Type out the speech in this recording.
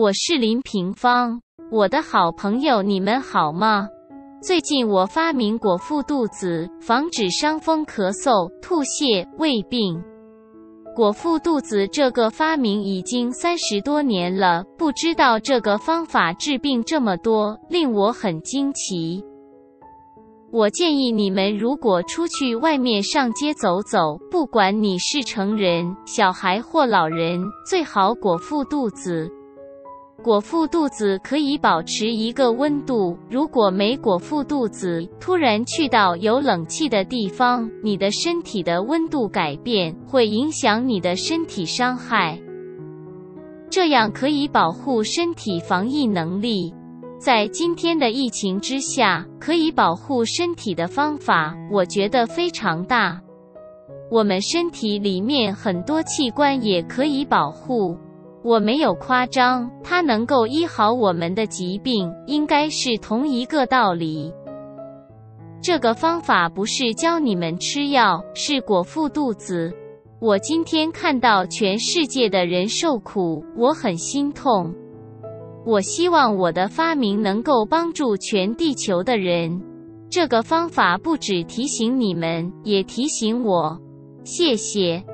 我是林平方，我的好朋友，你们好吗？最近我发明果腹肚子，防止伤风、咳嗽、吐泻、胃病。果腹肚子这个发明已经三十多年了，不知道这个方法治病这么多，令我很惊奇。我建议你们，如果出去外面上街走走，不管你是成人、小孩或老人，最好果腹肚子。果腹肚子可以保持一个温度。如果没果腹肚子，突然去到有冷气的地方，你的身体的温度改变会影响你的身体伤害。这样可以保护身体防疫能力。在今天的疫情之下，可以保护身体的方法，我觉得非常大。我们身体里面很多器官也可以保护。我没有夸张，它能够医好我们的疾病，应该是同一个道理。这个方法不是教你们吃药，是果腹肚子。我今天看到全世界的人受苦，我很心痛。我希望我的发明能够帮助全地球的人。这个方法不止提醒你们，也提醒我。谢谢。